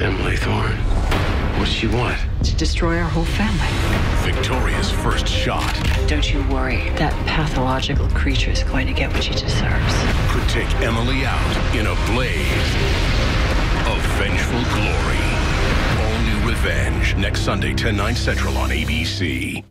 Emily Thorne? What's she want? To destroy our whole family. Victoria's first shot Don't you worry. That pathological creature is going to get what she deserves. could take Emily out in a blaze of vengeful glory. All new Revenge next Sunday, 10 9 Central on ABC.